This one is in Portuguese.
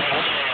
tá?